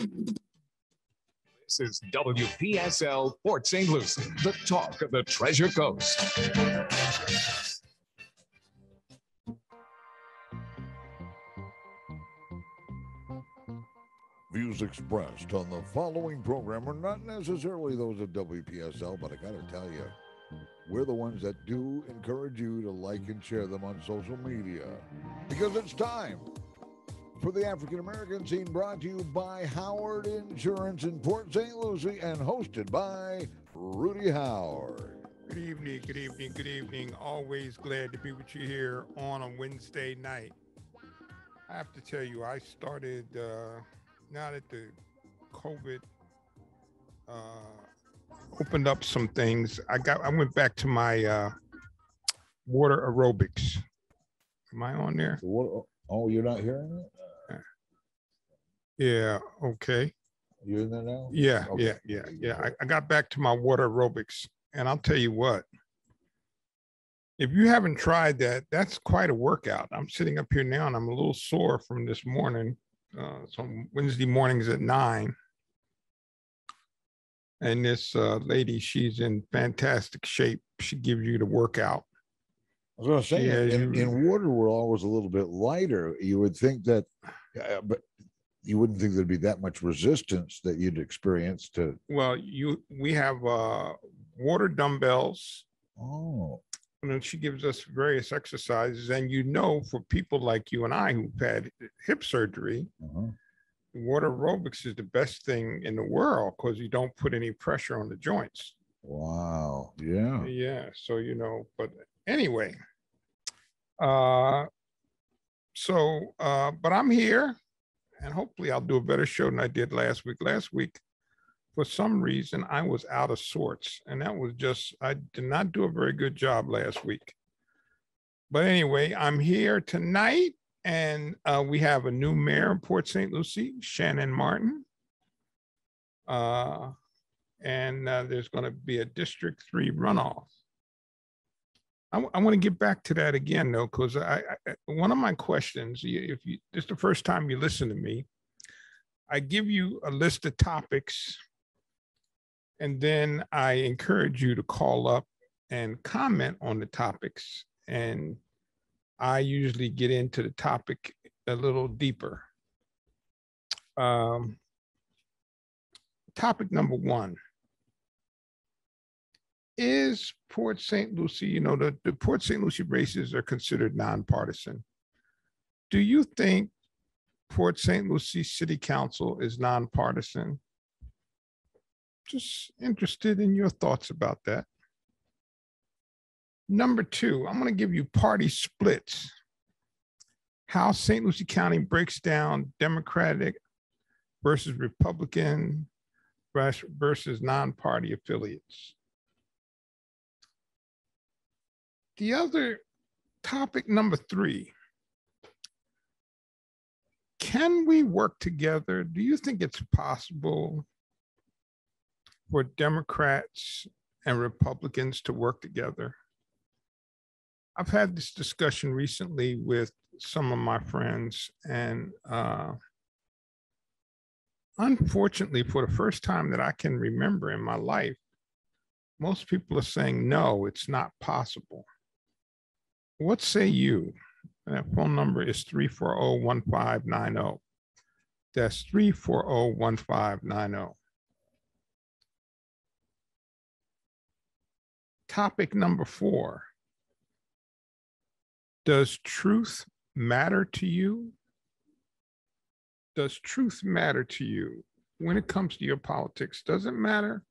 This is WPSL Port St. Lucie, the talk of the Treasure Coast. Views expressed on the following program are not necessarily those of WPSL, but I got to tell you, we're the ones that do encourage you to like and share them on social media because it's time for the African American scene brought to you by Howard Insurance in Port St. Lucie and hosted by Rudy Howard. Good evening, good evening, good evening. Always glad to be with you here on a Wednesday night. I have to tell you, I started uh, now that the COVID uh, opened up some things. I got I went back to my uh, water aerobics. Am I on there? What, oh, you're not hearing it? Yeah. Okay. You in there now? Yeah. Okay. Yeah. Yeah. Yeah. I, I got back to my water aerobics, and I'll tell you what. If you haven't tried that, that's quite a workout. I'm sitting up here now, and I'm a little sore from this morning. Uh, so Wednesday mornings at nine. And this uh, lady, she's in fantastic shape. She gives you the workout. I was going to say, Yeah, in, you- in water, we're always a little bit lighter. You would think that, uh, but you wouldn't think there'd be that much resistance that you'd experience to. Well, you we have uh, water dumbbells, Oh, and then she gives us various exercises. And you know, for people like you and I who've had hip surgery, uh-huh. water aerobics is the best thing in the world because you don't put any pressure on the joints. wow. Yeah. Yeah. So, you know, but anyway. Uh so uh, but I'm here and hopefully I'll do a better show than I did last week. Last week, for some reason, I was out of sorts, and that was just I did not do a very good job last week. But anyway, I'm here tonight, and uh, we have a new mayor in Port St. Lucie, Shannon Martin. Uh, and uh, there's going to be a District Three runoff. I, want to get back to that again, though, because I, I one of my questions, if you this is the first time you listen to me, I give you a list of topics, and then I encourage you to call up and comment on the topics, and I usually get into the topic a little deeper. Um, topic number one is Port St. Lucie, you know, the, the Port St. Lucie races are considered nonpartisan. Do you think Port St. Lucie City Council is nonpartisan? Just interested in your thoughts about that. Number two, I'm going to give you party splits. How St. Lucie County breaks down Democratic versus Republican versus non-party affiliates. The other topic number three. Can we work together? Do you think it's possible for Democrats and Republicans to work together? I've had this discussion recently with some of my friends, and uh, unfortunately, for the first time that I can remember in my life, most people are saying, no, it's not possible. What say you? And that phone number is 340-1590. That's 340-1590. Topic number four. Does truth matter to you? Does truth matter to you when it comes to your politics? Does it matter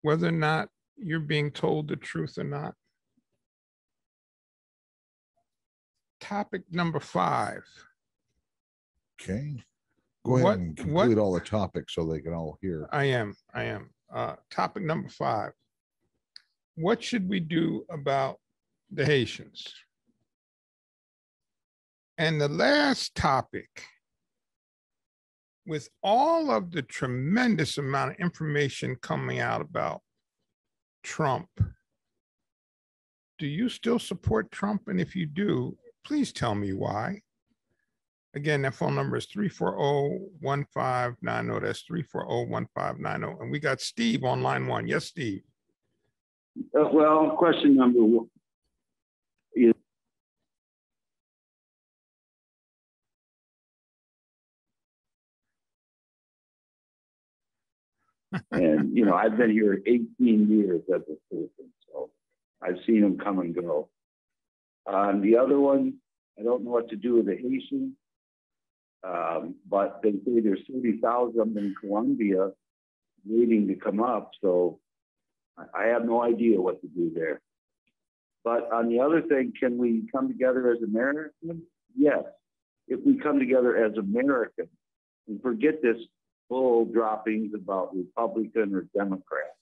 whether or not you're being told the truth or not? Topic number five. Okay. Go ahead What- and what- complete all the topics so they can all hear. I am, I am. Uh, topic number five. What should we do about the Haitians? And the last topic, with all of the tremendous amount of information coming out about Trump, do you still support Trump? And if you do, please tell me why. Again, that phone number is 340-1590. That's 340-1590. And we got Steve on line one. Yes, Steve. Uh, well, question number one is and you know I've been here 18 years as a citizen, so I've seen them come and go. Um, the other one, I don't know what to do with the Haitians, um, but they say there's 30,000 of them in Colombia waiting to come up, so I- I have no idea what to do there. But on the other thing, can we come together as Americans? Yes. If we come together as Americans and forget this bull droppings about Republican or Democrat.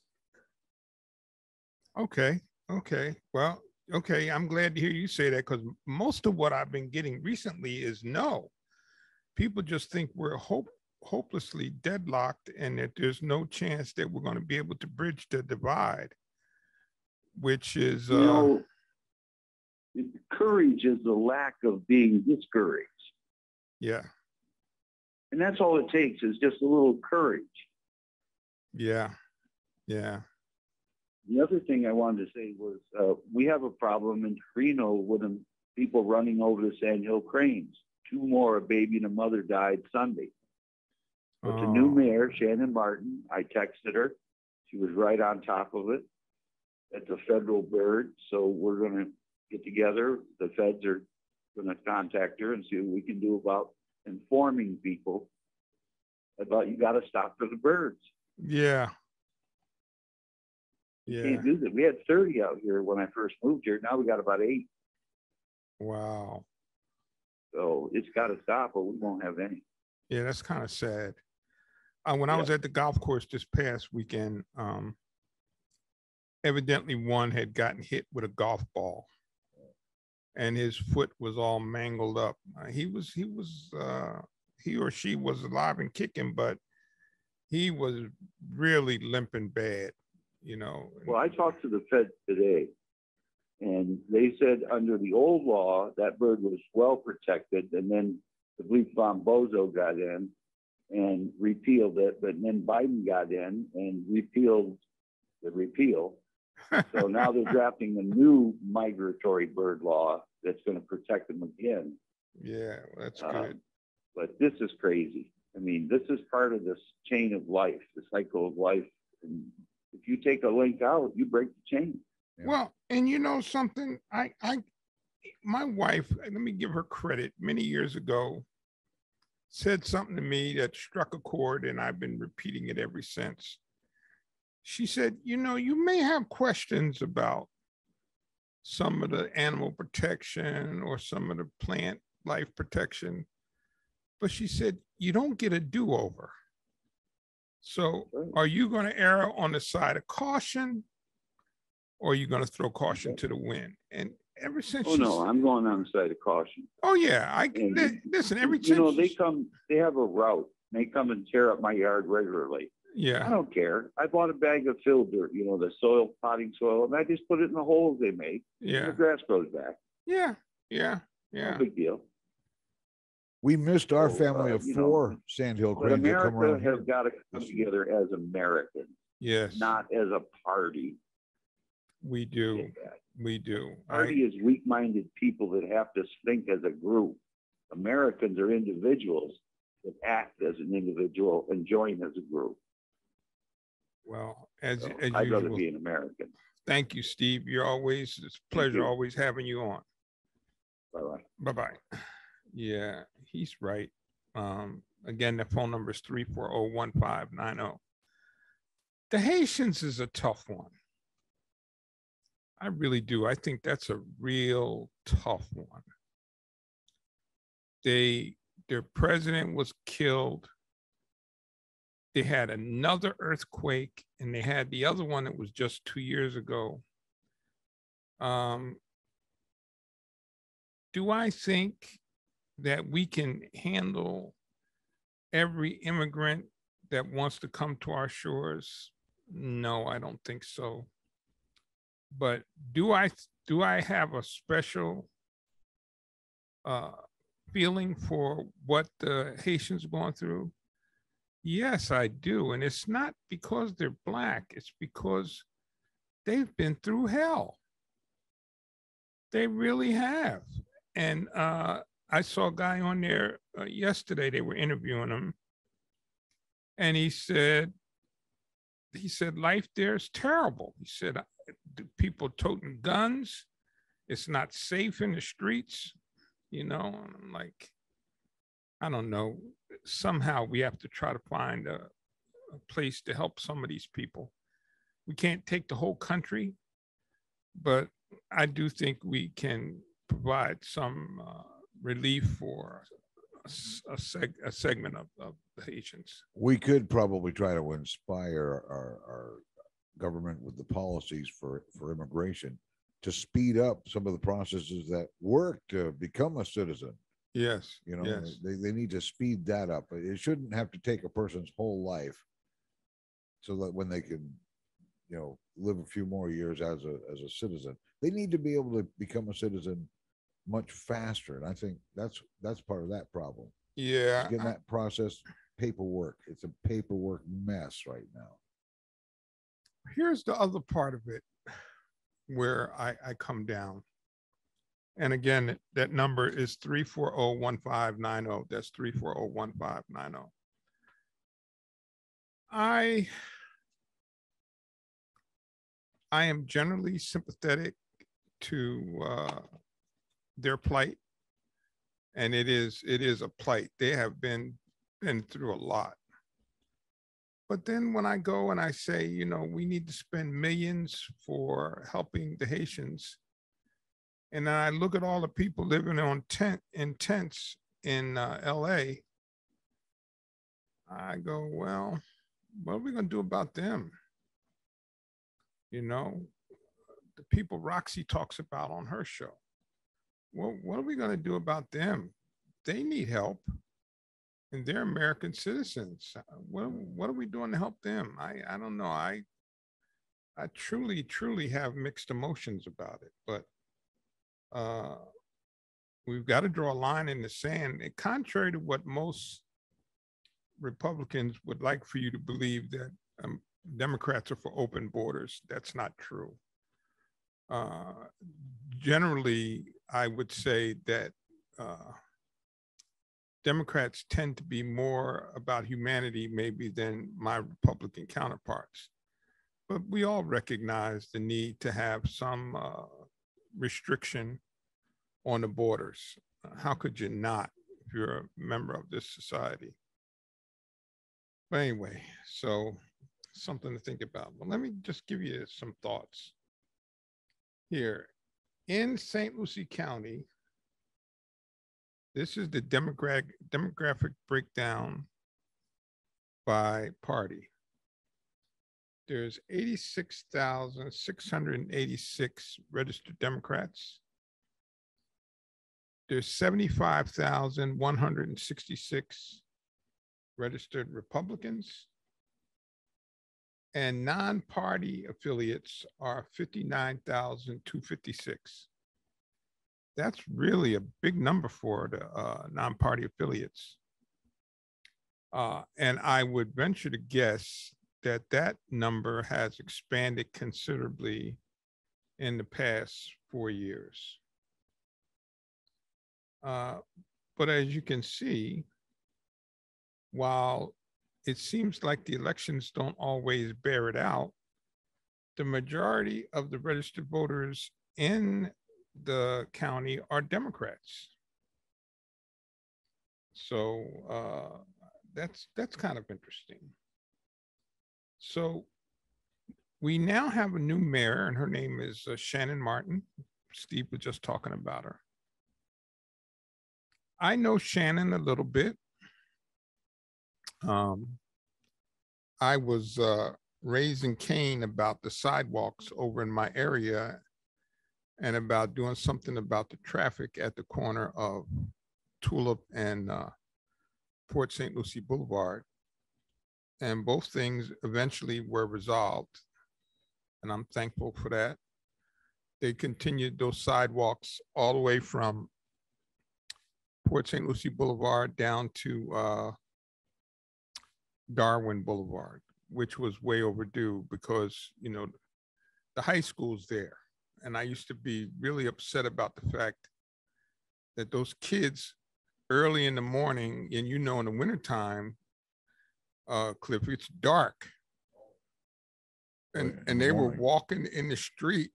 Okay, okay. Well, okay. I'm glad to hear you say that because most of what I've been getting recently is no. People just think we're hope hopelessly deadlocked and that there's no chance that we're going to be able to bridge the divide, which is You uh, know, courage is the lack of being discouraged. yeah, And that's all it takes is just a little courage. yeah, yeah. The other thing I wanted to say was uh, we have a problem in Reno with them people running over the Sandhill cranes. Two more, a baby and a mother died Sunday. But the new Oh, mayor, Shannon Martin, I texted her. She was right on top of it. It's a federal bird, so we're gonna get together. The feds are gonna contact her and see what we can do about informing people about you gotta stop for the birds. Yeah. You Yeah. Can't do that. We had thirty out here when I first moved here. Now we got about eight. Wow. So it's gotta stop or we won't have any. Yeah, that's kind of sad. Uh, when I was at the golf course this past weekend, um, evidently one had gotten hit with a golf ball, and his foot was all mangled up. Uh, he was he was uh, he or she was alive and kicking, but he was really limping bad. You know. Well, I talked to the Fed today, and they said under the old law, that bird was well protected, and then the bleach bomb bozo got in and repealed it, but then Biden got in and repealed the repeal. So now they're drafting a new migratory bird law that's going to protect them again. yeah, that's Uh, good. But this is crazy. I mean, this is part of this chain of life, the cycle of life. And if you take a link out, you break the chain. Yeah. Well, and you know something, I, I, my wife, let me give her credit. Many years ago, said something to me that struck a chord, and I've been repeating it ever since. She said, "You know, you may have questions about some of the animal protection or some of the plant life protection, but she said you don't get a do-over." So, are you going to err on the side of caution or are you going to throw caution to the wind? And ever since, Oh, no, I'm going on the side of caution. oh yeah, I And- li- listen. Every You know, they come, they have a route. They come and tear up my yard regularly. Yeah. I don't care. I bought a bag of fill dirt, you know, the soil, potting soil, and I just put it in the holes they make. yeah, The grass grows back. yeah, yeah, No yeah. big deal. We missed our So, family uh, of you know, four sandhill But cranes that come America around has here. got to come together as Americans, Yes, not as a party. we do, we do. I, Party is weak-minded people that have to think as a group. Americans are individuals that act as an individual and join as a group. well, as So as I'd rather be an American. Thank you, Steve. You're always it's a pleasure always having you on. Bye-bye. Bye bye. Yeah, he's right. Um, again, the phone number is 340-1590. The Haitians is a tough one. I really do. I think that's a real tough one. They their president was killed. They had another earthquake, and they had the other one that was just two years ago. Um, do I think that we can handle every immigrant that wants to come to our shores? No, I don't think so. But do I do I have a special uh, feeling for what the Haitians going through? Yes, I do. And it's not because they're black, it's because they've been through hell. They really have. And uh, I saw a guy on there uh, yesterday, they were interviewing him. And he said, he said, life there is terrible. He said, people toting guns. It's not safe in the streets, you know. I'm like, I don't know. Somehow we have to try to find a, a place to help some of these people. We can't take the whole country, but I do think we can provide some uh, relief for a, a, seg- a segment of, of the Haitians. We could probably try to inspire our, our government with the policies for, for immigration to speed up some of the processes that work to become a citizen. Yes, You know, yes. they, they need to speed that up. It shouldn't have to take a person's whole life. So that when they can, you know, live a few more years as a, as a citizen, they need to be able to become a citizen much faster. And I think that's, that's part of that problem. Yeah, Getting I- that process paperwork. It's a paperwork mess right now. here's the other part of it where I, I come down. And again, that number is three four oh one five nine oh. That's three four oh one five nine oh. I I am generally sympathetic to uh, their plight. And it is, it is a plight. They have been, been through a lot. But then when I go and I say, you know, we need to spend millions for helping the Haitians. And I look at all the people living on tent in tents in uh, LA. I go, well, what are we going to do about them? You know, the people Roxy talks about on her show. Well, what are we going to do about them? They need help and they're American citizens. Uh, What, what are we doing to help them? I, I don't know. I, I truly, truly have mixed emotions about it, but uh, we've got to draw a line in the sand. And contrary to what most Republicans would like for you to believe that um, Democrats are for open borders, that's not true. Uh, generally, I would say that uh, Democrats tend to be more about humanity maybe than my Republican counterparts. But we all recognize the need to have some uh, restriction on the borders. How could you not if you're a member of this society? But anyway, so something to think about. But let me just give you some thoughts here. In St. Lucie County, this is the demographic demographic breakdown by party. There's 86,686 registered Democrats. There's 75,166 registered Republicans. And non-party affiliates are 59,256 that's really a big number for the uh, non-party affiliates. Uh, and I would venture to guess that that number has expanded considerably in the past four years. Uh, but as you can see, while it seems like the elections don't always bear it out, the majority of the registered voters in the county are Democrats. So uh, that's that's kind of interesting. So we now have a new mayor, and her name is uh, Shannon Martin. Steve was just talking about her. I know Shannon a little bit. Um, I was uh, raising Cain about the sidewalks over in my area and about doing something about the traffic at the corner of Tulip and uh, Port St. Lucie Boulevard. And both things eventually were resolved. And I'm thankful for that. They continued those sidewalks all the way from Port St. Lucie Boulevard down to uh, Darwin Boulevard, which was way overdue because, you know, the high school's there. And I used to be really upset about the fact that those kids early in the morning, and you know, in the wintertime, uh, Cliff, it's dark. And, and the they were walking in the street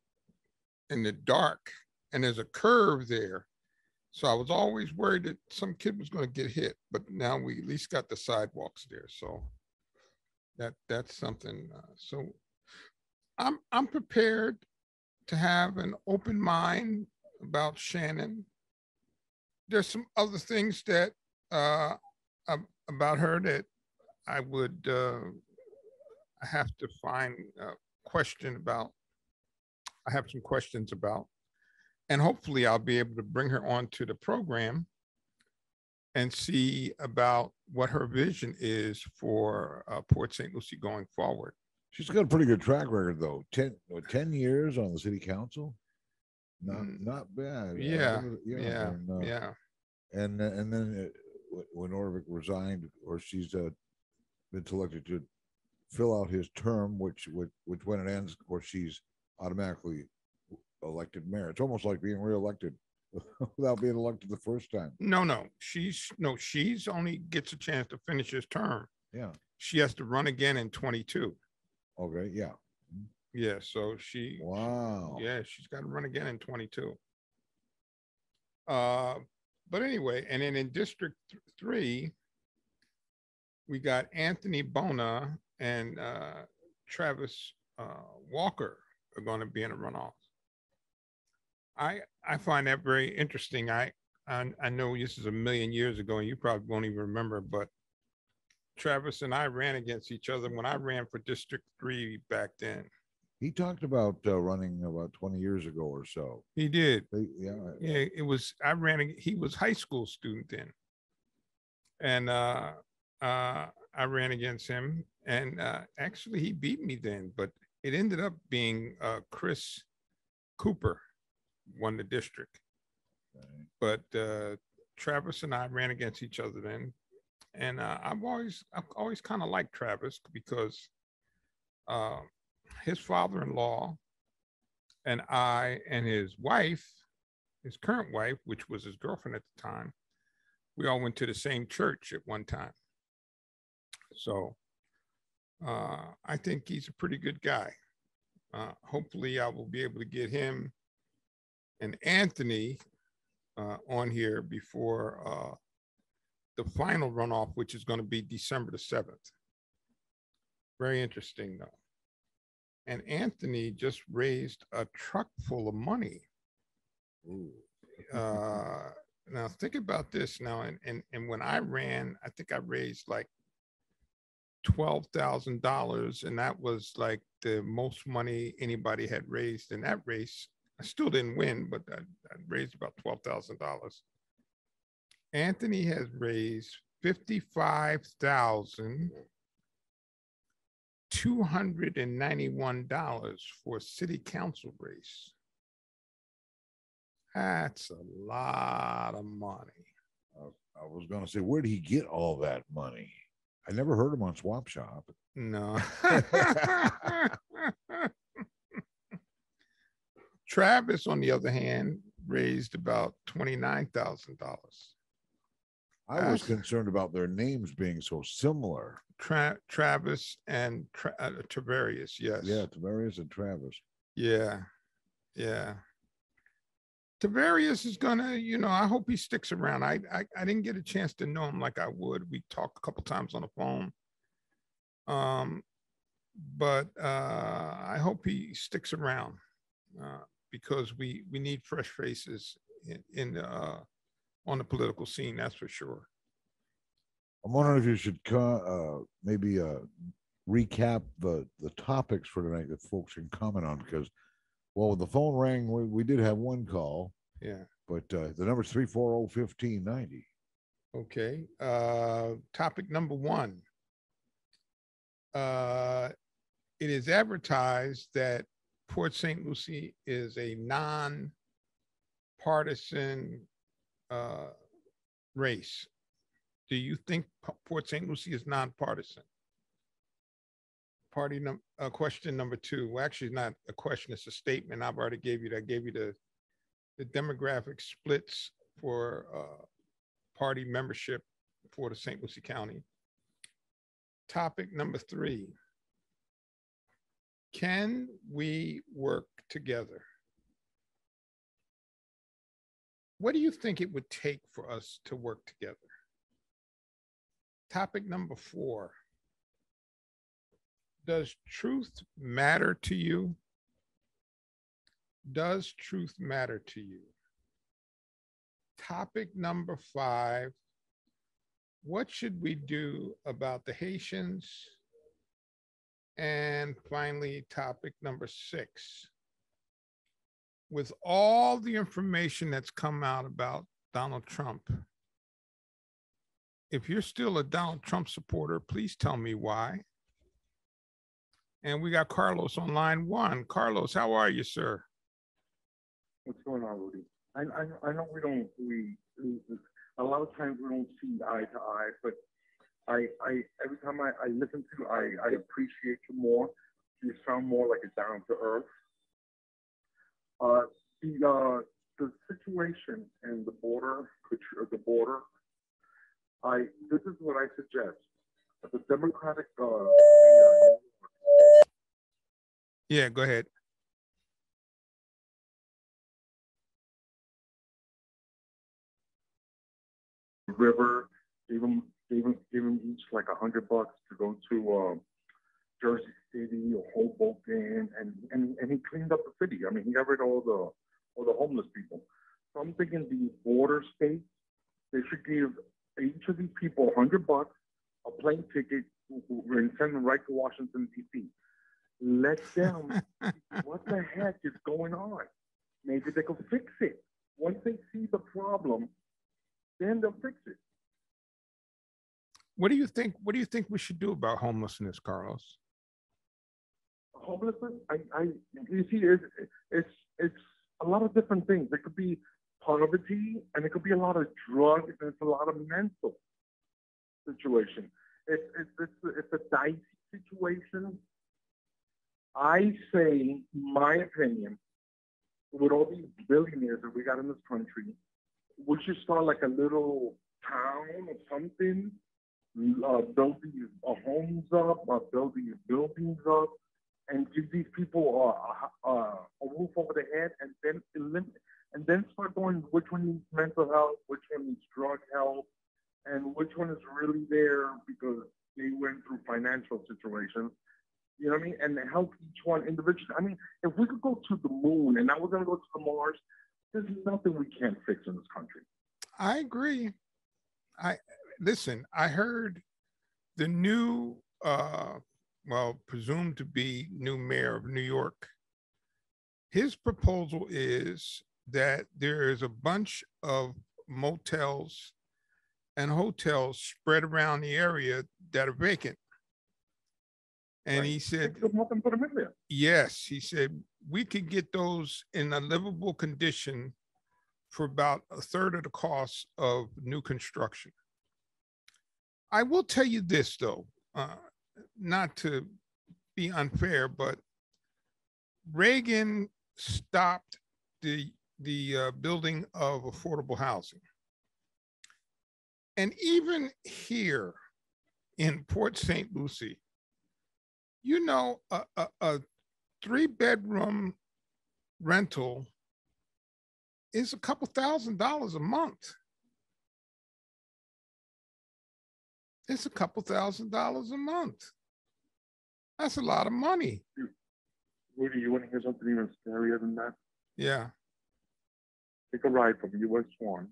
in the dark and there's a curve there. So I was always worried that some kid was going to get hit, but now we at least got the sidewalks there. So that that's something. Uh, so I'm I'm prepared to have an open mind about Shannon. There's some other things that uh, about her that I would uh, have to find a question about. I have some questions about, and hopefully I'll be able to bring her onto the program and see about what her vision is for uh, Port St. Lucie going forward. She's got a pretty good track record, though. 10, what, 10 years on the city council. Not Mm, not bad. Yeah, it- Yeah, and, uh, yeah, and uh, and then uh, wh- when Oravec resigned, or she's uh, been selected to fill out his term, which which which when it ends, of course, she's automatically elected mayor. It's almost like being reelected without being elected the first time. no, no, she's no, she's only gets a chance to finish his term. Yeah. She has to run again in twenty-two. Okay. Yeah. Yeah, so she, Wow. yeah, she's got to run again in twenty-two. Uh, but anyway, and then in District th- Three, we got Anthony Bonna and uh, Travis uh, Walker are going to be in a runoff. I I find that very interesting. I I, I know this is a million years ago, and you probably won't even remember, but Travis and I ran against each other when I ran for District Three back then. He talked about uh, running about 20 years ago or so. He did. They, yeah. Yeah, it was, I ran, he was high school student then. And uh, uh, I ran against him and uh, actually he beat me then, but it ended up being uh, Chris Cooper won the district. But uh, Travis and I ran against each other then. And uh, I've always, I've always kind of liked Travis because uh, his father-in-law and I and his wife, his current wife, which was his girlfriend at the time, we all went to the same church at one time. So uh, I think he's a pretty good guy. Uh, hopefully, I will be able to get him and Anthony uh, on here before uh, the final runoff, which is going to be December the 7th. Very interesting, though. And Anthony just raised a truck full of money. Uh, now think about this now, and, and, and when I ran, I think I raised like twelve thousand dollars, and that was like the most money anybody had raised in that race. I still didn't win, but I, I raised about twelve thousand dollars. Anthony has raised fifty-five thousand two hundred and ninety-one dollars for a city council race. That's a lot of money. I was going to say, where did he get all that money? I never heard him on Swap Shop. No. Travis, on the other hand, raised about twenty-nine thousand dollars. I was concerned about their names being so similar. Tra- Travis and Tra- uh, Tavarius, yes. Yeah, Tavarius and Travis. Yeah, yeah. Tavarius is gonna, you know, I hope he sticks around. I, I I didn't get a chance to know him like I would. We talked a couple times on the phone. Um, but uh, I hope he sticks around uh, because we we need fresh faces in, in uh, on the political scene. That's for sure. I'm wondering if you should uh, maybe uh, recap the the topics for tonight that folks can comment on because, well, when the phone rang, we, we did have one call, Yeah. but uh, the number's three four zero fifteen ninety. Okay, uh, topic number one. Uh, it is advertised that Port St. Lucie is a non-partisan uh, race. Do you think Port St. Lucie is nonpartisan? Party num, uh, question number two, well, actually not a question, it's a statement. I've already gave you that, gave you the, the demographic splits for, uh, party membership for the St. Lucie County. Topic number three. Can we work together? What do you think it would take for us to work together? Topic number four. Does truth matter to you? Does truth matter to you? Topic number five. What should we do about the Haitians? And finally, topic number six. With all the information that's come out about Donald Trump, if you're still a Donald Trump supporter, please tell me why. And we got Carlos on line one. Carlos, how are you, sir? What's going on, Rudy? I, I, I know we don't, we, a lot of times we don't see eye to eye, but I, I, every time I, I listen to you, I, I appreciate you more. You sound more like a down to earth. Uh, the, uh, the situation in the border, the border, I, this is what I suggest. The Democratic, uh, Yeah, go ahead. river, him, gave him each like a hundred bucks to go to, um, Jersey City or Hoboken, and, and, and he cleaned up the city. I mean, he got rid of all the, all the homeless people. So I'm thinking the border states, they should give each of these people a hundred bucks, a plane ticket, and send them right to Washington DC. Let them, what the heck is going on? Maybe they could fix it. Once they see the problem, then they'll fix it. What do you think? What do you think we should do about homelessness, Carlos? homelessness, I, I, you see, it's, it's, it's a lot of different things. It could be poverty, and it could be a lot of drugs, and it's a lot of mental situation. It's, it's, it's, it's a dicey situation. I say, my opinion, with all these billionaires that we got in this country, we should start like a little town or something, uh, build these uh, homes up, uh, build these buildings up, and give these people uh, uh, a roof over their head, and then eliminate, and then start going which one needs mental health, which one needs drug help, and which one is really there because they went through financial situations. You know what I mean? And help each one individually. I mean, if we could go to the moon and now we're going to go to the Mars, there's nothing we can't fix in this country. I agree. I listen, I heard the new uh well, presumed to be new mayor of New York. His proposal is that there is a bunch of motels and hotels spread around the area that are vacant. And he said, Fix them up and put them in there. Yes, he said, we could get those in a livable condition for about a third of the cost of new construction. I will tell you this, though, uh, not to be unfair, but Reagan stopped the, the uh, building of affordable housing. And even here in Port St. Lucie, you know, a, a, a three bedroom rental is a couple thousand dollars a month. It's a couple thousand dollars a month. That's a lot of money. Rudy, you want to hear something even scarier than that? Yeah. Take a ride from US one,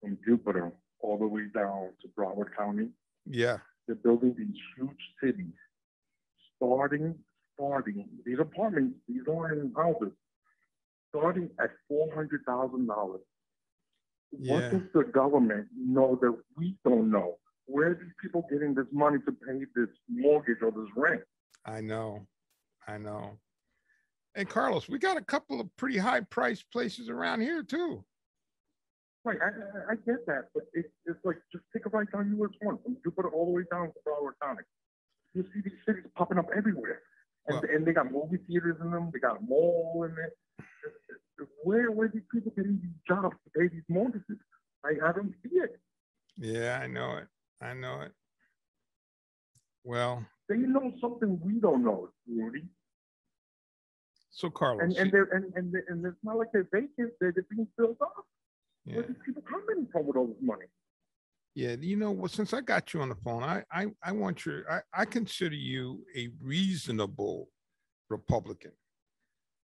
from Jupiter, all the way down to Broward County. Yeah. They're building these huge cities, starting, starting, these apartments, these aren't houses, starting at four hundred thousand dollars. Yeah. What does the government know that we don't know? Where are these people getting this money to pay this mortgage or this rent? I know. I know. And Carlos, we got a couple of pretty high priced places around here too. Right, I, I, I get that, but it's, it's like, just take a right down US one, from Jupiter all the way down to Broward County. You see these cities popping up everywhere. And, Well- and they got movie theaters in them, they got a mall in it. Where, where these people getting these jobs to pay these mortgages? I, I don't see it. Yeah, I know it. I know it. Well, They know something we don't know, Rudy. so Carlos, And, and they're, and, and, and it's not like they're vacant, they're, being filled up. yeah. Where these people coming from with all this money? Yeah, you know, well, since I got you on the phone, I I, I want your I, I consider you a reasonable Republican,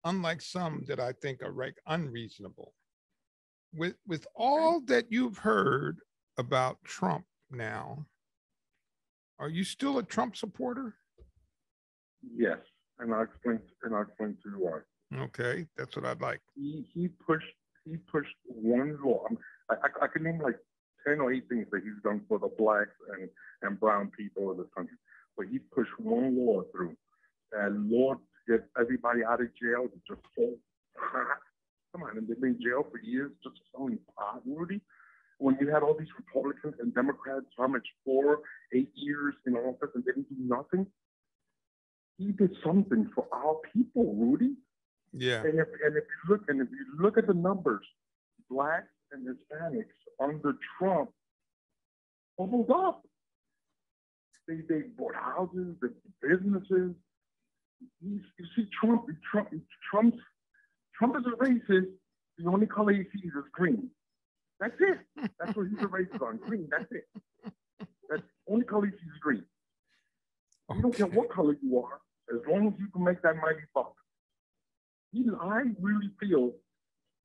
unlike some mm. that I think are like unreasonable. With with all that you've heard about Trump now, are you still a Trump supporter? Yes, and I'll explain, and I'll explain to you why. Okay, that's what I'd like. he he pushed he pushed one law. I, I I can name like ten or eight things that he's done for the blacks and and brown people in this country. But he pushed one law through, and law to get everybody out of jail to just sell. Come on, and they've been in jail for years just selling pot, Rudy. When you had all these Republicans and Democrats, how much four, eight years in office and didn't do nothing. He did something for our people, Rudy. Yeah, And if, and if you look, and if you look at the numbers, blacks and Hispanics under Trump bubbled up. They, they bought houses, they businesses. You, you see Trump, Trump, Trump's, Trump is a racist. The only color he sees is green. That's it. That's what he's a racist on, green. That's it. That's only color he sees is green. You don't care what color you are, as long as you can make that mighty buck. He, I really feel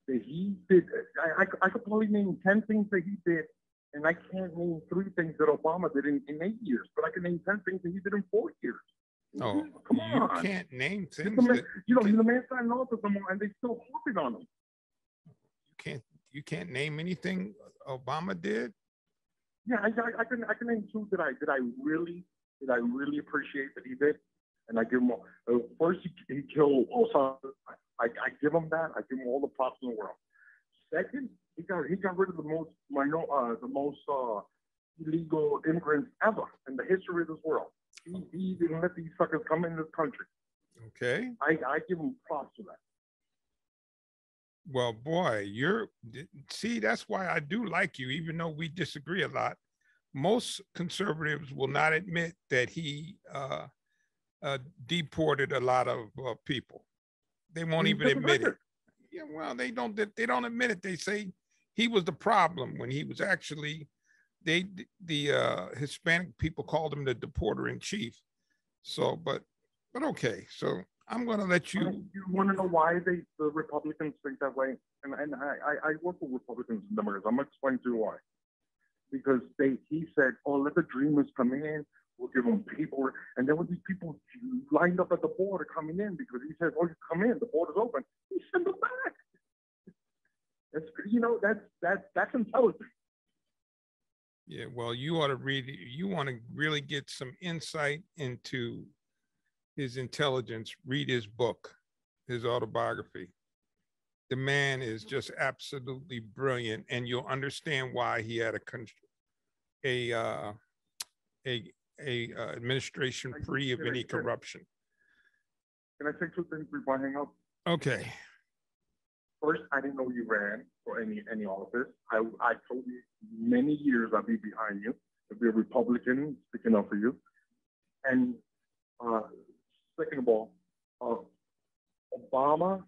that he did. I, I, I could probably name ten things that he did, and I can't name three things that Obama did in, in eight years. But I can name ten things that he did in four years. Oh, come you on! can't name things man- that you know, he's the man signing off of them, and they still hopping on him. You can't name anything Obama did. Yeah, I, I, I can I can name two that I that I really that I really appreciate that he did, and I give him all, uh, first he, he killed Osama. I, I give him that. I give him all the props in the world. Second, he got he got rid of the most minor uh, the most uh, illegal immigrants ever in the history of this world. He, he didn't let these suckers come in this country. Okay. I, I give him props for that. Well, boy, you're see, that's why I do like you, even though we disagree a lot. Most conservatives will not admit that he uh, uh, deported a lot of uh, people. They won't even admit it. Yeah, well, they don't. They don't admit it. They say he was the problem when he was actually they the uh, Hispanic people called him the deporter in chief. So, but but okay. So I'm going to let You, you. want to know why they the Republicans think that way? And and I, I, I work with Republicans and Democrats. I'm gonna explain to you why. Because they he said, oh, let the dreamers come in. We'll give them people. And there were these people lined up at the border coming in because he said, oh, you come in, the border's open. He sent them back. That's you know that's that's that's intelligent. Yeah, well, you ought to read. You want to really get some insight into his intelligence. Read his book, his autobiography. The man is just absolutely brilliant, and you'll understand why he had a a uh, a a uh, administration free of any corruption. Can I say two things before I hang up? Okay. First, I didn't know you ran for any any office. I I told you many years I'd be behind you. I'd be a Republican sticking up for you. And uh, second of all, uh, Obama,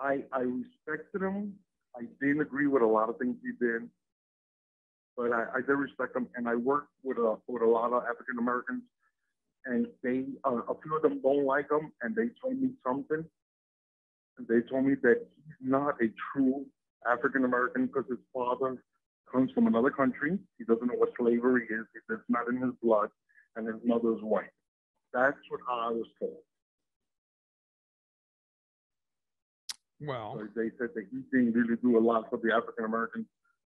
I I respected him. I didn't agree with a lot of things he did, but I, I did respect him. And I worked with a with a lot of African Americans, and they uh, a few of them don't like him, and they told me something they told me that he's not a true African American because his father comes from another country. He doesn't know what slavery is. It's not in his blood, and his mother's white. That's what I was told. Well, So they said that he didn't really do a lot for the African Americans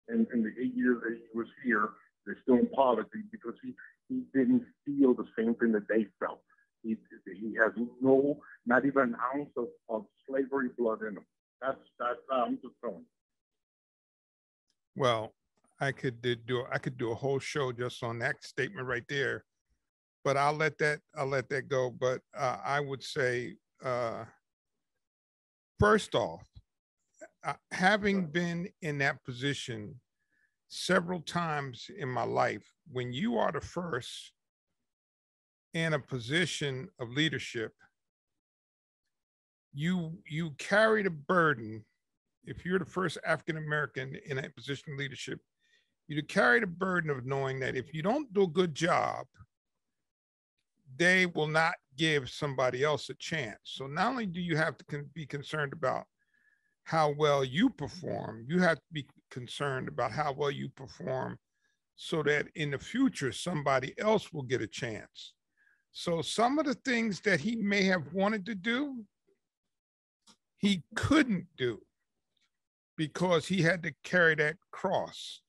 in, in the eight years that he was here. They're still in poverty because he, he didn't feel the same thing that they felt. He, he has no, not even an ounce of, of slavery blood in him. That's, that's, I'm just telling you. Well, I could do, I could do a whole show just on that statement right there. But I'll let that, I'll let that go. But uh, I would say, uh, first off, uh, having been in that position several times in my life, when you are the first in a position of leadership, you you carry the burden. If you're the first African American in a position of leadership, you carry the burden of knowing that if you don't do a good job, they will not give somebody else a chance. So not only do you have to con- be concerned about how well you perform, you have to be concerned about how well you perform so that in the future somebody else will get a chance. So some of the things that he may have wanted to do, he couldn't do because he had to carry that cross.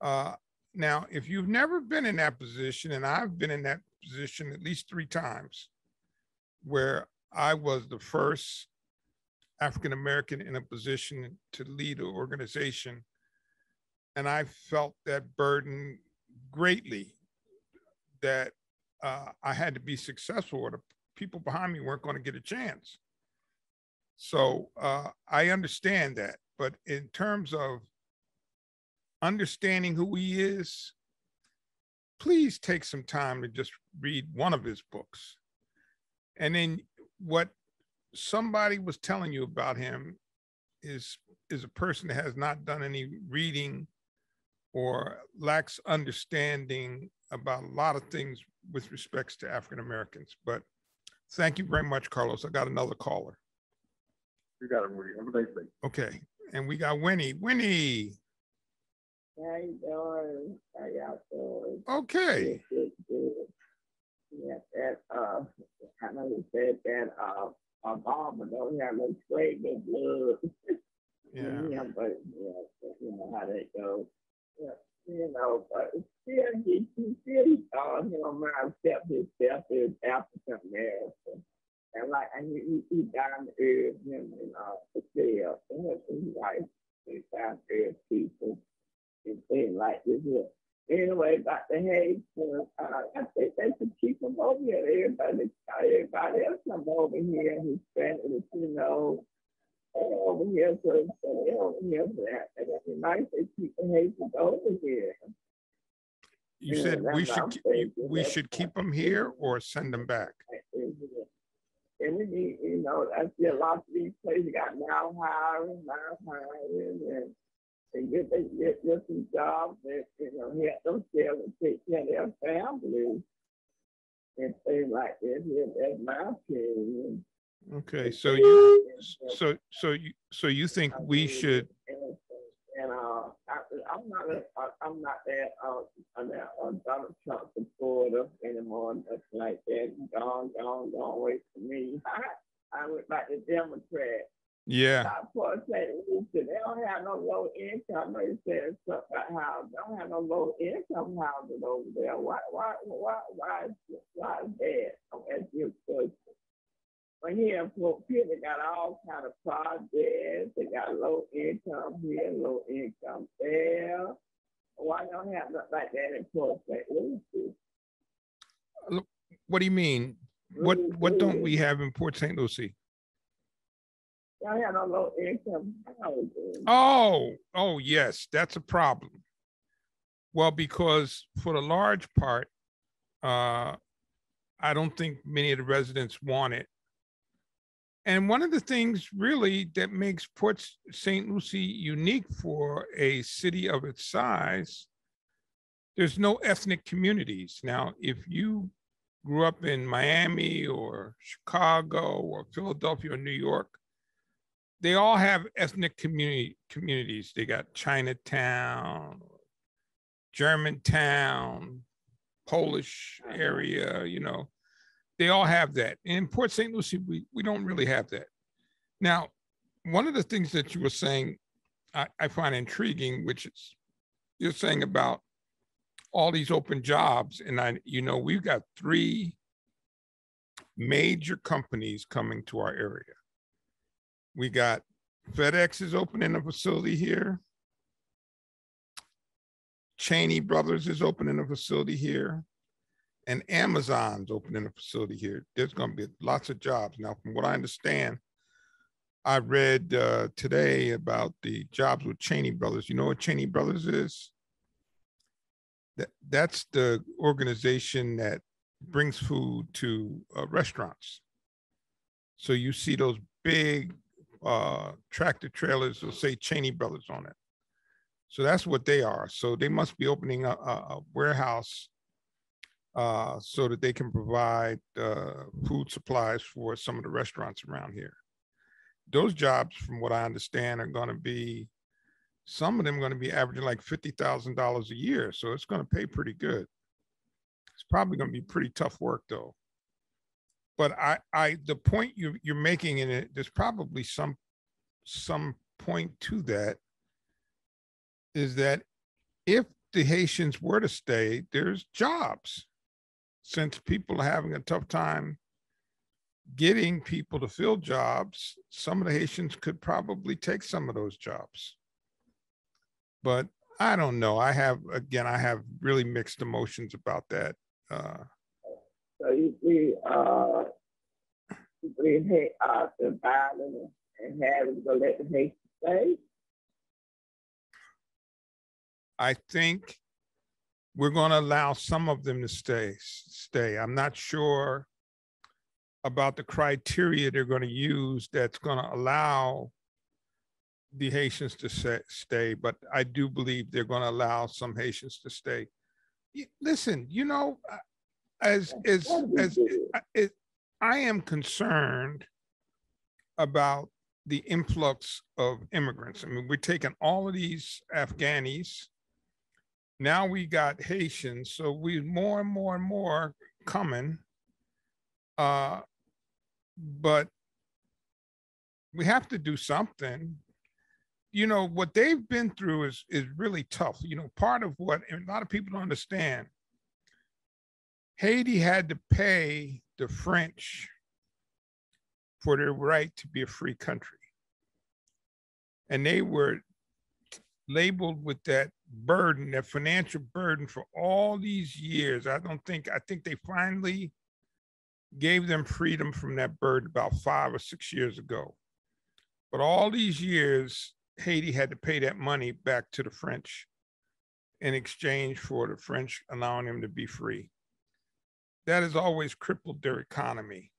Uh, now, if you've never been in that position, and I've been in that position at least three times, where I was the first African American in a position to lead an organization, and I felt that burden greatly that uh, I had to be successful, or the people behind me weren't going to get a chance. So uh, I understand that, but in terms of understanding who he is, please take some time to just read one of his books. And then what somebody was telling you about him is is a person that has not done any reading or lacks understanding about a lot of things with respects to African Americans. But thank you very much, Carlos. I got another caller. You got it, Marie. Have a nice day. Okay, and we got Winnie. Winnie. How you doing? How y'all doing? Okay. Good, good, good. Yeah, that, uh, I know you said that, uh, Obama don't have no straight no blood. Yeah. yeah, but, yeah, you know how that goes. Yeah, you know, but still, he, he still, he thought, you know, man, accept himself as African American. And like, and he, he, he down to earth, him, and, uh, the jail. And he's like, he's down to earth people and things like this here. Anyway, Dr. Hayes, uh, I think they should keep him over here. Everybody, everybody else come over here who's Spanish, you know, over here so, they over here for that. And it'd be nice to keep the Hayes over here. You Yeah, said we should, what I'm keep- saying. we should keep them here or send them back. And we need, you know, I see a lot of these places got now hiring, now hiring, and and get they get some jobs and you know help themselves and take care of their families and things like. Yeah, that's my opinion. Okay, so you, so, so you, so you think we should, And, and uh, I, I'm not, a, I'm not that, uh, I'm not a Donald Trump supporter anymore, nothing like that. Gone, gone, gone away from me. I, I was like the Democrat. Yeah, for a They don't have no low income. They said something about how they don't have no low income housing over there. Why, why, why, why, why is that? Oh, I'm asking you a question. But here, for people got all kind of projects. They got low income here, low income there. Why don't have nothing like that in Port St. Lucie? what do you mean? What, what don't we have in Port St. Lucie? Y'all have no low income. Oh, oh, yes, that's a problem. Well, because for the large part, uh, I don't think many of the residents want it. And one of the things really that makes Port St. Lucie unique for a city of its size, there's no ethnic communities. Now, if you grew up in Miami or Chicago or Philadelphia or New York, they all have ethnic community communities. They got Chinatown, Germantown, Polish area, you know. They all have that. In Port St. Lucie, we, we don't really have that. Now, one of the things that you were saying I, I find intriguing, which is you're saying about all these open jobs, and I, you know, we've got three major companies coming to our area. We got FedEx is opening a facility here. Cheney Brothers is opening a facility here, and Amazon's opening a facility here. There's going to be lots of jobs. Now, from what I understand, I read uh, today about the jobs with Cheney Brothers. You know what Cheney Brothers is? That that's the organization that brings food to uh, restaurants. So you see those big uh, tractor trailers will say Cheney Brothers on it. So that's what they are. So they must be opening a, a warehouse uh, so that they can provide uh, food supplies for some of the restaurants around here. Those jobs, from what I understand, are going to be some of them going to be averaging like fifty thousand dollars a year. So it's going to pay pretty good. It's probably going to be pretty tough work though. But I, I, the point you you're making in it, there's probably some some point to that is that if the Haitians were to stay, there's jobs. Since people are having a tough time getting people to fill jobs, some of the Haitians could probably take some of those jobs. But I don't know. I have, again, I have really mixed emotions about that. Uh, So you see, uh, you hey, uh, the Biden and Harris gonna let the Haitians stay? I think we're going to allow some of them to stay. Stay. I'm not sure about the criteria they're going to use that's going to allow the Haitians to stay, but I do believe they're going to allow some Haitians to stay. Listen, you know, as as as I- it, I am concerned about the influx of immigrants. I mean, we're taking all of these Afghanis. Now we got Haitians, so we more and more and more coming. Uh, but we have to do something. You know, what they've been through is is really tough. You know, part of what a lot of people don't understand. Haiti had to pay the French for their right to be a free country. And they were labeled with that burden, that financial burden for all these years. I don't think, I think they finally gave them freedom from that burden about five or six years ago. But all these years, Haiti had to pay that money back to the French in exchange for the French allowing them to be free. That has always crippled their economy.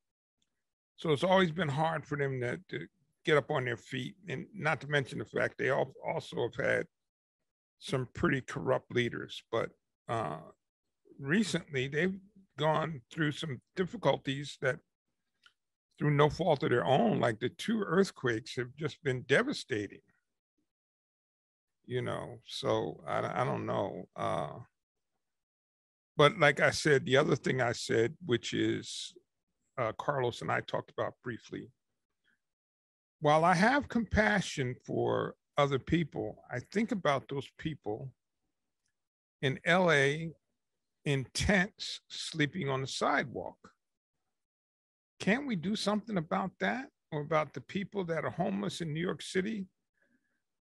So it's always been hard for them to, to get up on their feet, and not to mention the fact they al- also have had some pretty corrupt leaders. But uh, recently, they've gone through some difficulties that, through no fault of their own, like the two earthquakes have just been devastating. You know, so I, I don't know. Uh, but like I said, the other thing I said, which is uh, Carlos and I talked about briefly, while I have compassion for other people, I think about those people in LA in tents sleeping on the sidewalk. Can't we do something about that? Or about the people that are homeless in New York City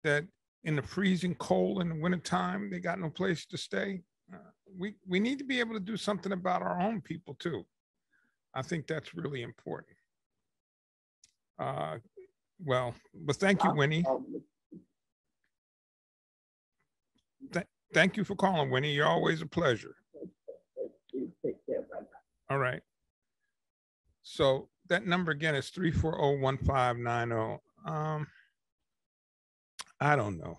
that in the freezing cold in the wintertime, they got no place to stay? We, we need to be able to do something about our own people too. I think that's really important. Uh, well, but thank you, Winnie. Um, Thank you for calling, Winnie. You're always a pleasure. All right. So that number again is three four oh one five nine oh. Um, I don't know.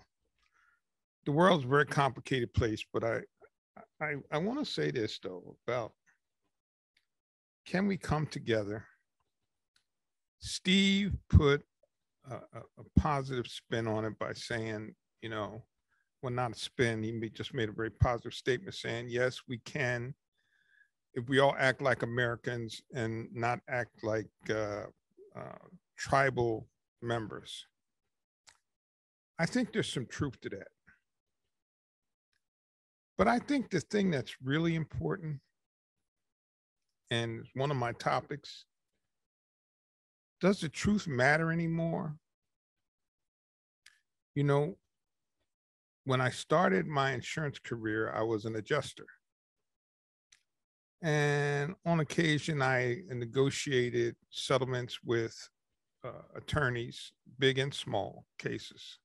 The world's a very complicated place, but I, I, I want to say this though about can we come together? Steve put a, a, a positive spin on it by saying, you know, well, not a spin. He just made a very positive statement saying, yes, we can if we all act like Americans and not act like uh, uh, tribal members. I think there's some truth to that. But I think the thing that's really important, and one of my topics, does the truth matter anymore? You know, when I started my insurance career, I was an adjuster. And on occasion, I negotiated settlements with uh, attorneys, big and small cases.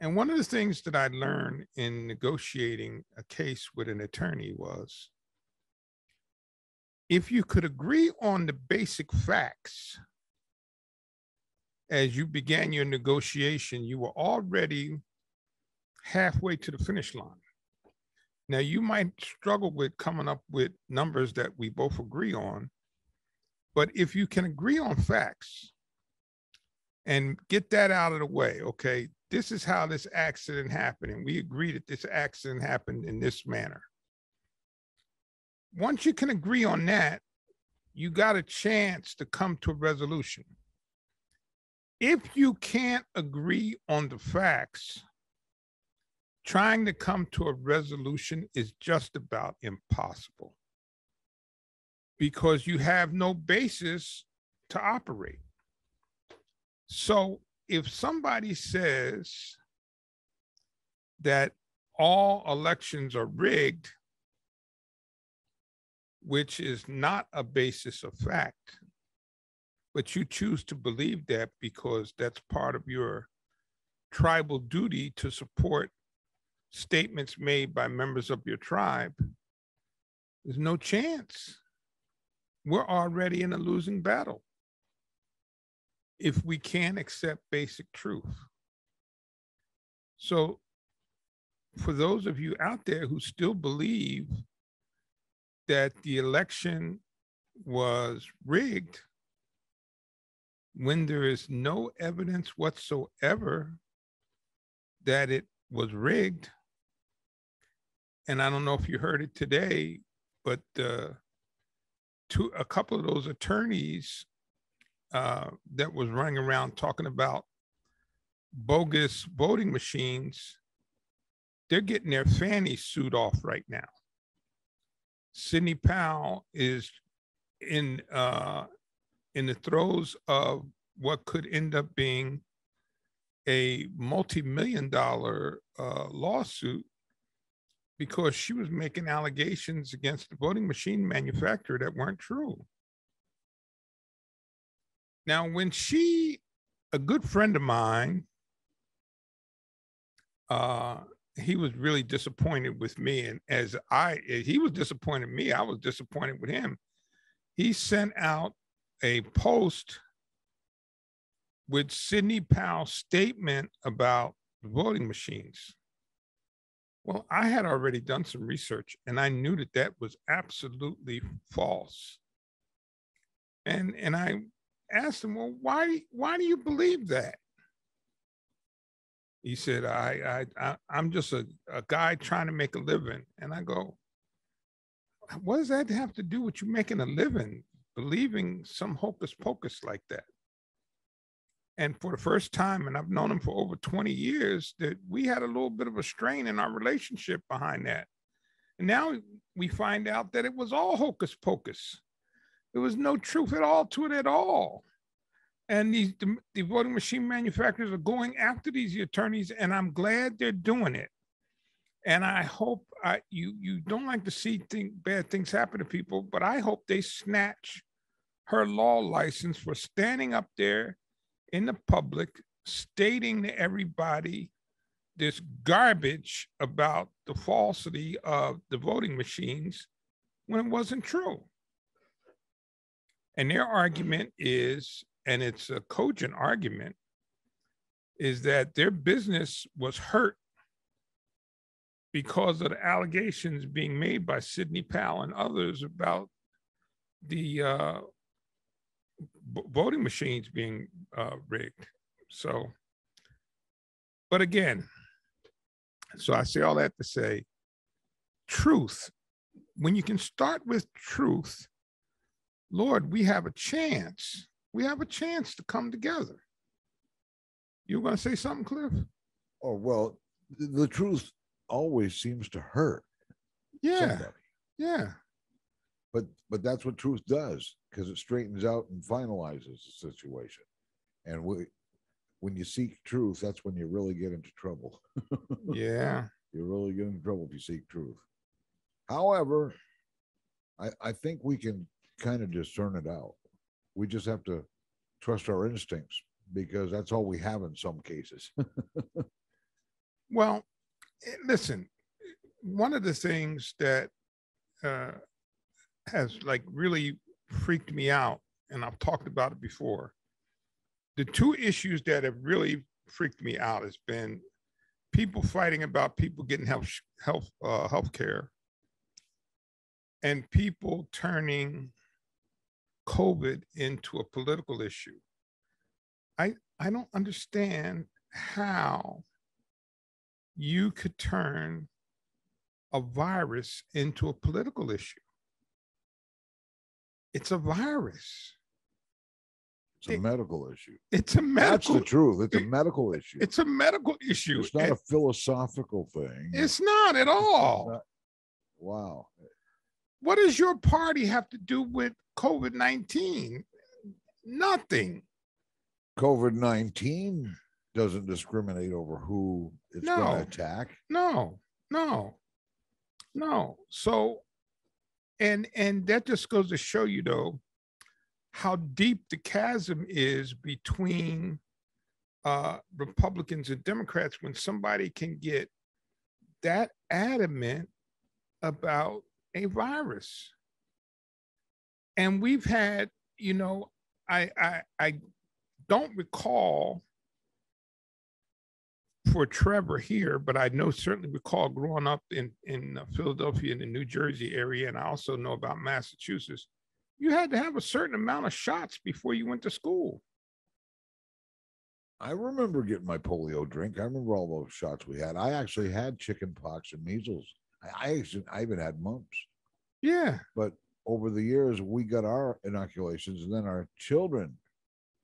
And one of the things that I learned in negotiating a case with an attorney was if you could agree on the basic facts as you began your negotiation, you were already halfway to the finish line. Now, you might struggle with coming up with numbers that we both agree on, but if you can agree on facts and get that out of the way, okay, this is how this accident happened, and we agree that this accident happened in this manner. Once you can agree on that, you got a chance to come to a resolution. If you can't agree on the facts, trying to come to a resolution is just about impossible because you have no basis to operate. So if somebody says that all elections are rigged, which is not a basis of fact, but you choose to believe that because that's part of your tribal duty to support statements made by members of your tribe, there's no chance. We're already in a losing battle if we can't accept basic truth. So, for those of you out there who still believe that the election was rigged, when there is no evidence whatsoever that it was rigged, and I don't know if you heard it today, but uh, two, a couple of those attorneys uh, that was running around talking about bogus voting machines, they're getting their fanny suit off right now. Sidney Powell is in uh, in the throes of what could end up being a multi-million dollar uh, lawsuit because she was making allegations against the voting machine manufacturer that weren't true. Now, when she, a good friend of mine, uh, he was really disappointed with me. And as I, he was disappointed me, I was disappointed with him. He sent out a post with Sidney Powell's statement about voting machines. Well, I had already done some research and I knew that that was absolutely false. And and I asked him, "Well, why why do you believe that?" He said, "I I, I am just a, a guy trying to make a living." And I go, "What does that have to do with you making a living, believing some hocus pocus like that?" and for the first time, and I've known him for over 20 years, that we had a little bit of a strain in our relationship behind that. And now we find out that it was all hocus pocus. There was no truth at all to it at all. And these the, the voting machine manufacturers are going after these attorneys, and I'm glad they're doing it. And I hope I, you you don't like to see bad things happen to people, but I hope they snatch her law license for standing up there in the public stating to everybody this garbage about the falsity of the voting machines when it wasn't true. And their argument is, and it's a cogent argument, is that their business was hurt because of the allegations being made by Sidney Powell and others about the uh, voting machines being uh, rigged. So, but again, so I say all that to say, truth. When you can start with truth, Lord, we have a chance. We have a chance to come together. You going to say something, Cliff? Oh well, the, the truth always seems to hurt. Yeah. Somebody. Yeah. But but that's what truth does because it straightens out and finalizes the situation. And we when you seek truth, that's when you really get into trouble. Yeah. you really get into trouble if you seek truth. However, I, I think we can kind of discern it out. We just have to trust our instincts because that's all we have in some cases. Well, eh, listen, one of the things that uh, has like really freaked me out, and I've talked about it before. The two issues that have really freaked me out has been people fighting about people getting health health uh, health care, and people turning COVID into a political issue. I I don't understand how you could turn a virus into a political issue. It's a virus. It's a It- medical issue. It's a medical. That's the truth. It's a medical issue. It's a medical issue. It's not and a philosophical thing. it's not at all. not- wow. What does your party have to do with COVID nineteen? Nothing. COVID 19 doesn't discriminate over who it's going to attack. No, no, no. So, and and that just goes to show you though how deep the chasm is between uh, Republicans and Democrats when somebody can get that adamant about a virus. And we've had, you know, I I I don't recall for Trevor here, but I know certainly recall growing up in in uh, Philadelphia and the New Jersey area, and I also know about Massachusetts. You had to have a certain amount of shots before you went to school. I remember getting my polio drink. I remember all those shots we had. I actually had chicken pox and measles. I, I actually, I even had mumps. Yeah, But over the years, we got our inoculations, and then our children.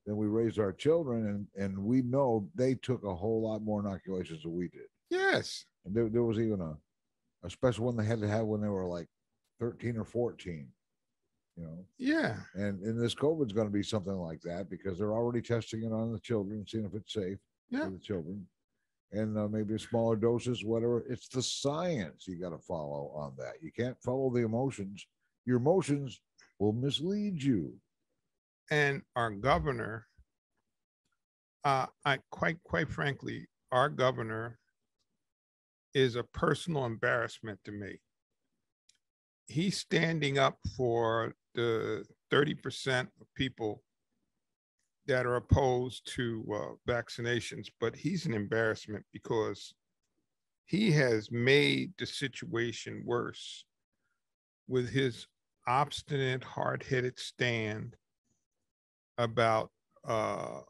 Then we raised our children, and and we know they took a whole lot more inoculations than we did. yes, And there, there was even a, a special one they had to have when they were like 13 or 14. You know, yeah, and and this COVID's going to be something like that because they're already testing it on the children, seeing if it's safe Yeah. for the children, and uh, maybe smaller doses, whatever. It's the science you got to follow on that. You can't follow the emotions. Your emotions will mislead you. and our governor. Uh, I quite quite frankly, our governor is a personal embarrassment to me. He's standing up for the 30% of people that are opposed to uh, vaccinations, but he's an embarrassment because he has made the situation worse with his obstinate, hard headed stand about uh,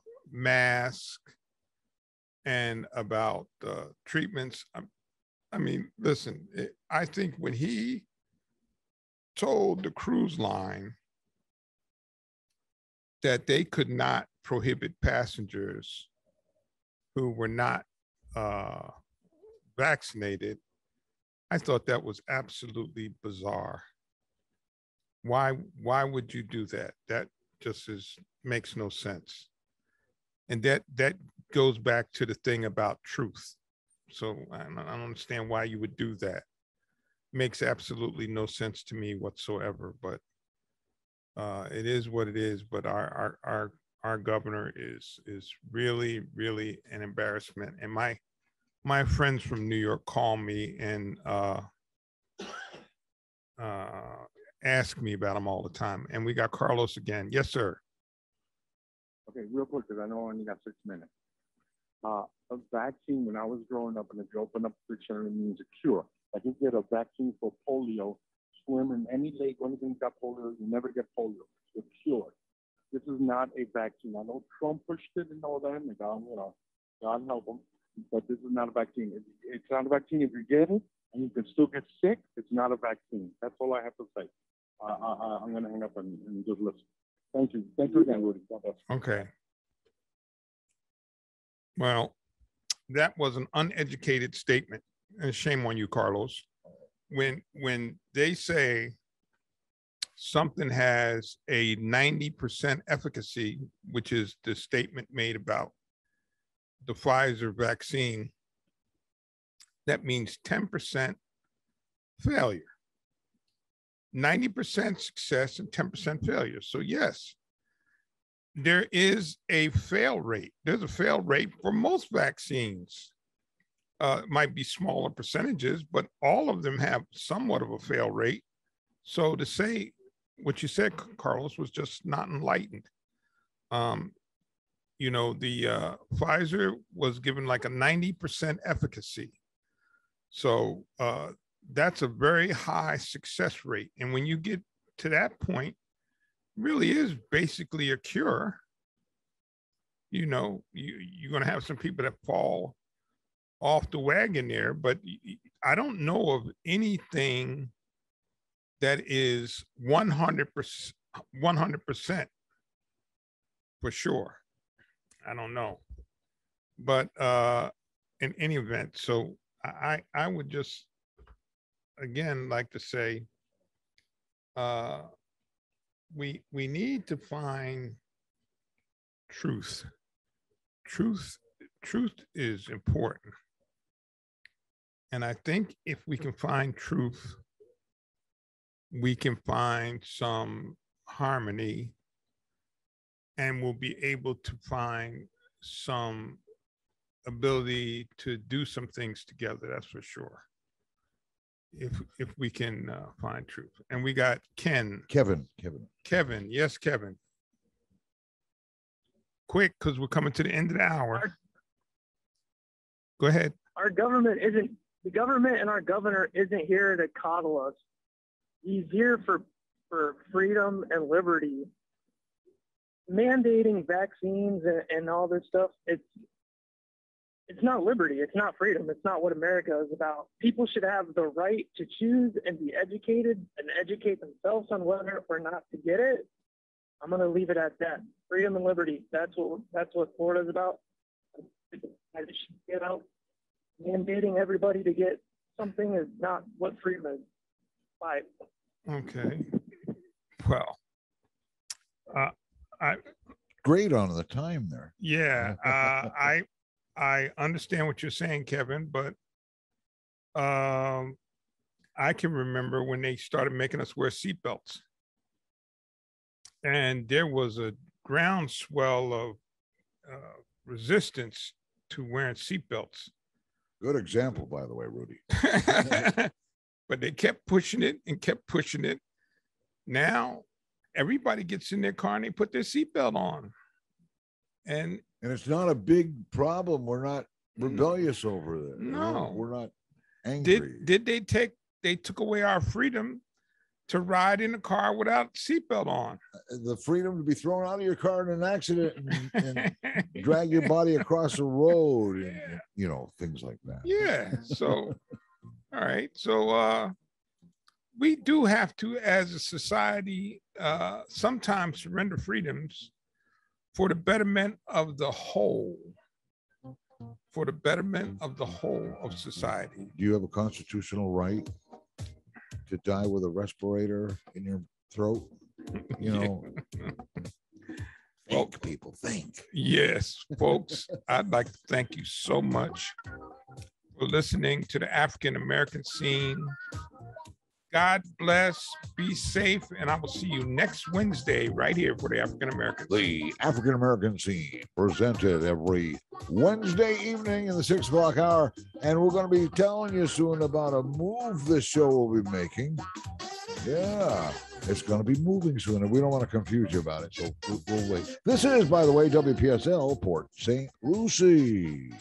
and about uh, treatments. I, I mean, listen, it, I think when he told the cruise line that they could not prohibit passengers who were not uh, vaccinated, I thought that was absolutely bizarre. Why? Why would you do that? That just is makes no sense. And that that goes back to the thing about truth. So I don't, I understand why you would do that. Makes absolutely no sense to me whatsoever. But uh, it is what it is. But our our our our governor is is really really an embarrassment. And my my friends from New York call me and uh, uh, ask me about him all the time. And we got Carlos again. Yes, sir. Okay, real quick, because I know I only got six minutes. Uh, a vaccine, when I was growing up, and if you open up the dictionary, means a cure. Like you get a vaccine for polio, swim in any lake anything got polio, you never get polio. You're cured. This is not a vaccine. I know Trump pushed it and all that, and God, you know, God help him. But this is not a vaccine. It- It's not a vaccine. If you get it and you can still get sick, it's not a vaccine. That's all I have to say. I, I, I- I'm gonna hang up and, and just listen. Thank you. Thank you again, Rudy. Okay. Well, that was an uneducated statement, and shame on you, Carlos. When when they say something has a ninety percent efficacy, which is the statement made about the Pfizer vaccine, that means 10% failure. 90% success and 10% failure. So, yes, there is a fail rate. There's a fail rate for most vaccines. Uh, might be smaller percentages, but all of them have somewhat of a fail rate. So, to say what you said, Carlos, was just not enlightened. Um, you know, the uh, Pfizer was given like a 90% efficacy. So uh, that's a very high success rate. And when you get to that point, really is basically a cure. You know, you, you're going to have some people that fall off the wagon there, but I don't know of anything that is 100%, 100% for sure. I don't know. But uh, in any event, so I, I would just, again, like to say, uh, we, we need to find truth. Truth, truth is important. And I think if we can find truth, we can find some harmony and we'll be able to find some ability to do some things together that's for sure. If if we can uh, find truth. And we got ken. Kevin, Kevin. kevin yes kevin. Quick because we're coming to the end of the hour. Go ahead. Our government isn't the government and our governor isn't here to coddle us. He's here for for freedom and liberty. Mandating vaccines and, and all this stuff, it's it's not liberty, it's not freedom, it's not what America is about. People should have the right to choose and be educated and educate themselves on whether or not to get it. I'm gonna leave it at that. Freedom and liberty. That's what that's what Florida's about. I just get out mandating everybody to get something is not what freedom is. Bye. okay well uh, i Great on the time there. Yeah, uh, I I understand what you're saying, Kevin, but um, I can remember when they started making us wear seatbelts, and there was a groundswell of uh, resistance to wearing seatbelts. Good example, by the way, Rudy. but they kept pushing it and kept pushing it. Now everybody gets in their car and they put their seatbelt on. And And it's not a big problem. We're not rebellious over it. No. We're not angry. did did they take they took away our freedom to ride in a car without seatbelt on? Uh, the freedom to be thrown out of your car in an accident and, and drag your body across the road and, and, you know things like that yeah. So all right. So uh we do have to, as a society, uh sometimes surrender freedoms for the betterment of the whole. For the betterment of the whole of society. do you have a constitutional right to die with a respirator in your throat you know think people think Yes, folks, I'd like to thank you so much for listening to the African American scene. God bless, be safe, and I will see you next Wednesday right here for the African American. the African American scene presented every Wednesday evening in the six o'clock hour. And we're going to be telling you soon about a move this show will be making. Yeah, it's going to be moving soon, and we don't want to confuse you about it. So we'll, we'll wait. This is, by the way, WPSL Port St. Lucie.